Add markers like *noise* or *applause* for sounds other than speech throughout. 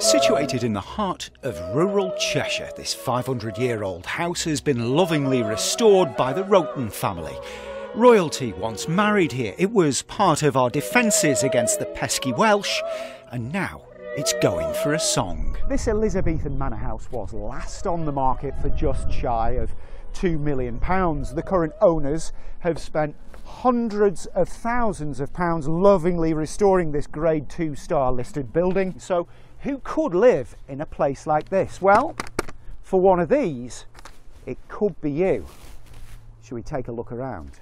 Situated in the heart of rural Cheshire, this 500 year old house has been lovingly restored by the Rowton family. Royalty once married here, it was part of our defences against the pesky Welsh, and now it's going for a song. This Elizabethan manor house was last on the market for just shy of £2 million. The current owners have spent hundreds of thousands of pounds lovingly restoring this grade 2 star listed building. So who could live in a place like this? Well, for one of these, it could be you. Should we take a look around?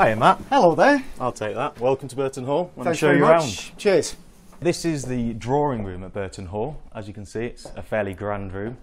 Hiya, Matt. Hello there. I'll take that. Welcome to Burton Hall. Let me Thanks show very you much. around. Cheers. This is the drawing room at Burton Hall. As you can see, it's a fairly grand room.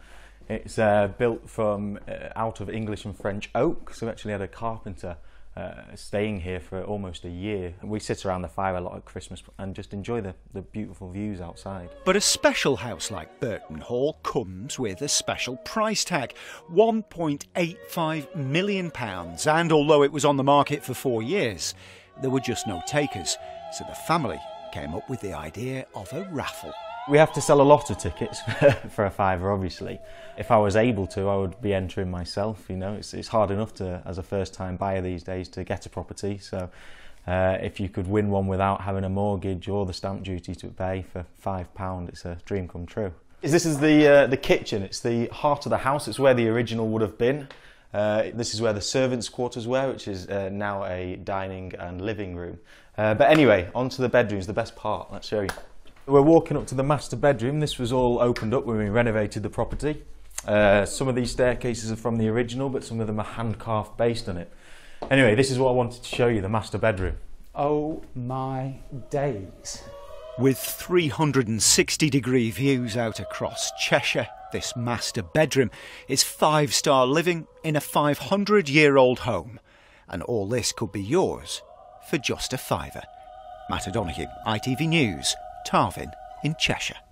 It's uh, built from uh, out of English and French oak, so we actually had a carpenter uh, staying here for almost a year. We sit around the fire a lot at Christmas and just enjoy the, the beautiful views outside. But a special house like Burton Hall comes with a special price tag £1.85 million. And although it was on the market for four years, there were just no takers. So the family came up with the idea of a raffle. We have to sell a lot of tickets *laughs* for a fiver, obviously. If I was able to, I would be entering myself. You know, it's, it's hard enough to, as a first-time buyer these days, to get a property. So, uh, if you could win one without having a mortgage or the stamp duty to pay for five pound, it's a dream come true. This is the uh, the kitchen. It's the heart of the house. It's where the original would have been. Uh, this is where the servants' quarters were, which is uh, now a dining and living room. Uh, but anyway, on to the bedrooms, the best part. Let's show you. We're walking up to the master bedroom. This was all opened up when we renovated the property. Uh, some of these staircases are from the original, but some of them are hand carved based on it. Anyway, this is what I wanted to show you the master bedroom. Oh my days. With 360 degree views out across Cheshire, this master bedroom is five star living in a 500 year old home. And all this could be yours for just a fiver. Matt O'Donoghue, ITV News, Tarvin in Cheshire.